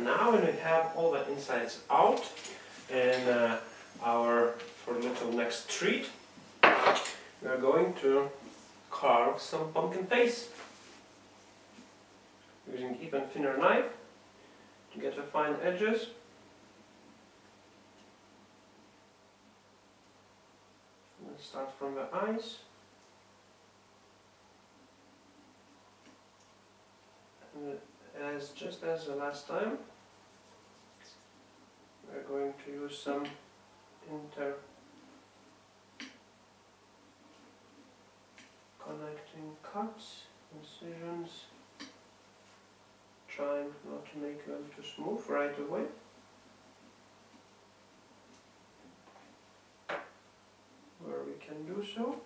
And now when we have all the insides out and uh, our for little next treat, we are going to carve some pumpkin face using even thinner knife to get the fine edges. Let's start from the eyes. And as just as the last time, we're going to use some inter connecting cuts, incisions, trying not to make them too smooth right away. Where we can do so.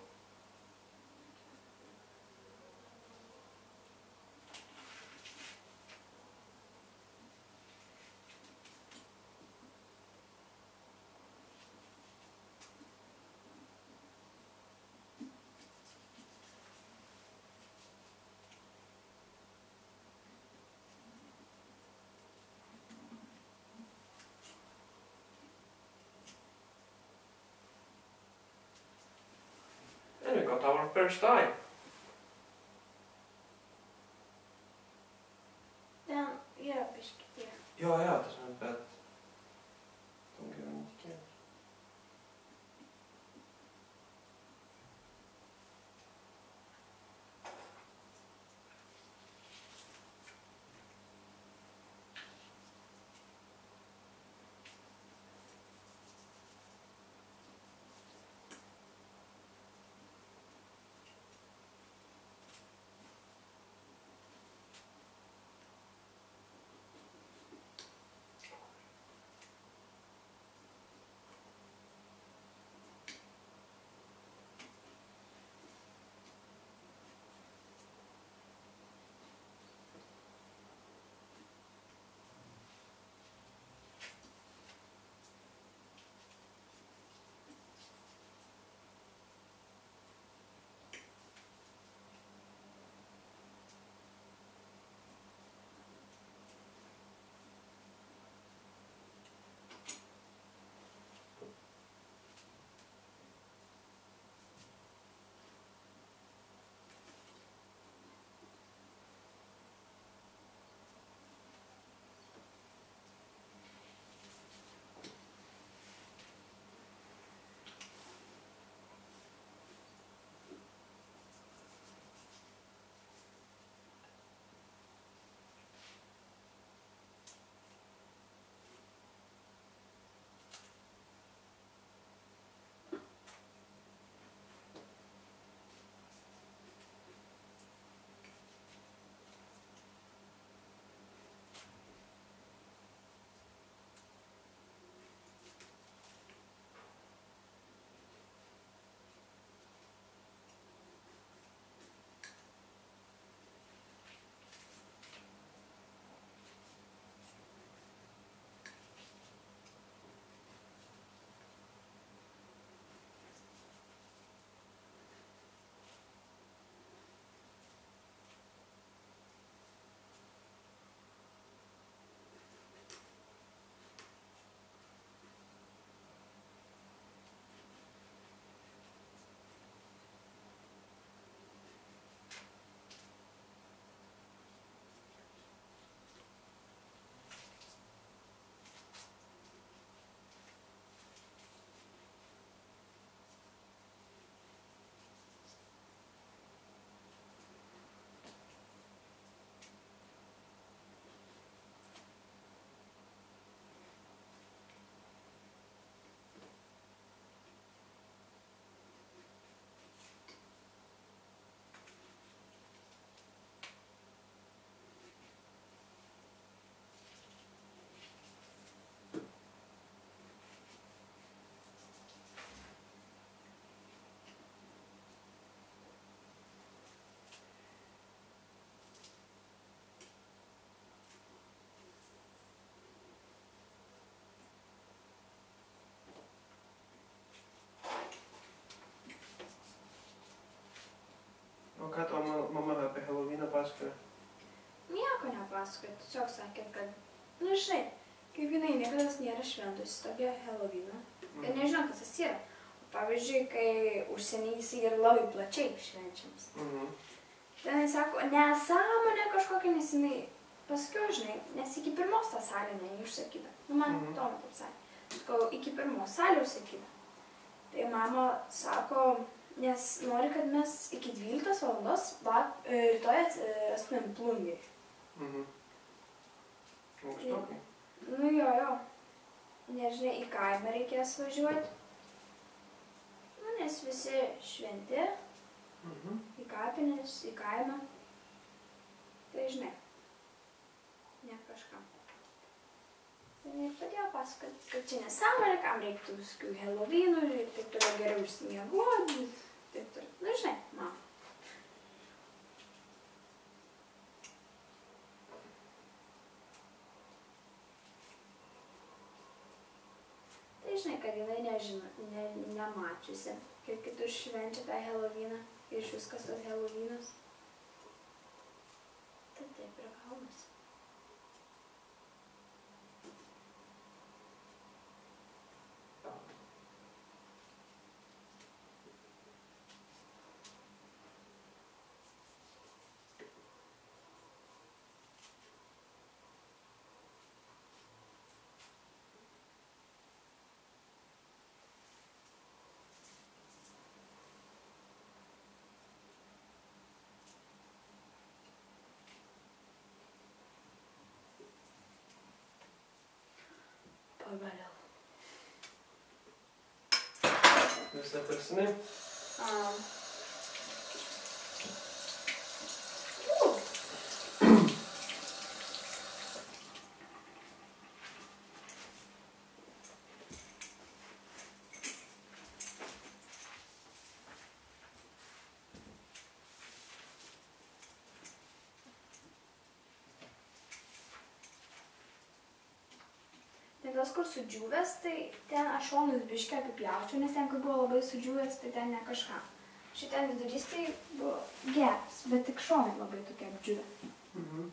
Our first eye. Basket, så säkert att Nu, žinai, kaip jinai niekada nėra šventusi tokia Helovino. Ir Mhm. nežinau, kas tas yra. Pavyzdžiui, kai užsieniai jisai yra labai plačiai švenčiamas. Mhm. Ten jis sako, nesąmonė kažkokia, nes jinai, pasakiau, žinai, nes iki pirmos tą salę neišsakyta. Nu, man Mhm. mhm. to taip sakė. Sakau, iki pirmos salę užsakyta. Tai mama sako, nes nori, kad mes iki 12 valandos e, rytoj atstumėm plungį. Mhm. Ankstokai. Nu jo, jo. Nežinai, į kaimą reikės važiuoti. Nu, nes visi šventi, Mhm. į kapines, į kaimą. Tai žinai, ne kažkam. Tai jinai pradėjo pasakoti, kad čia nesąmonė, kam reiktų visokių Helovynų ir taip toliau geriau užsimiegoti. Taip toliau. Nu, žinai, mama. Tai žinai, kad jinai nežino, ne, nemačiusi, kaip kitur švenčia tą Helovyną ir iš viskas tas Helovynas. поболел. Ну Высота сны? А. tas, kur sudžiūvęs, tai ten aš šonus biškiai apipjaučiau, nes ten, kur buvo labai sudžiūvęs, tai ten ne kažką. Šitą vidurys tai buvo geras, bet tik šonai labai tokie apdžiūvę. Mhm.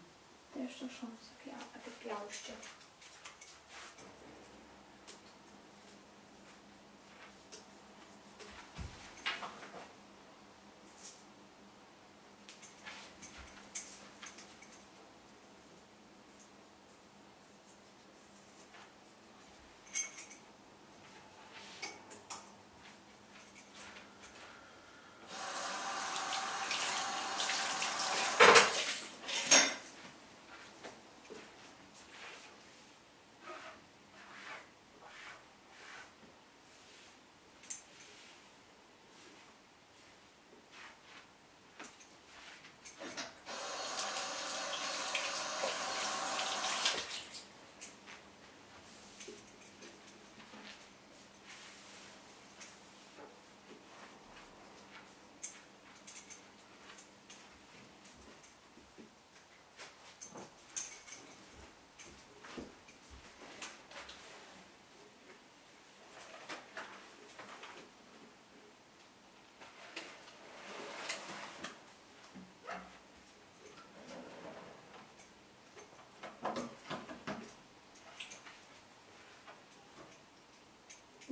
Tai aš tos šonus apjau-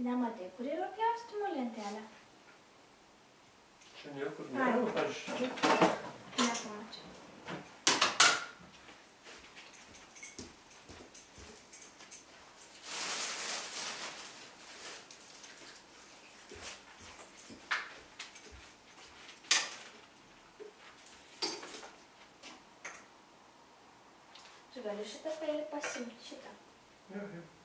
apipjauščiau. Nematai, kur yra pjaustymo lentelė? Čia niekur nėra. Aš Nepamačiau. Tu gali šitą pasimti, šitą. Jo, jo.